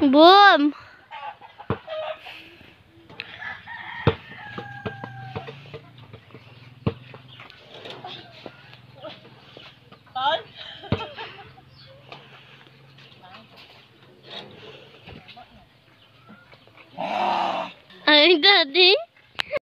Boom. ta đi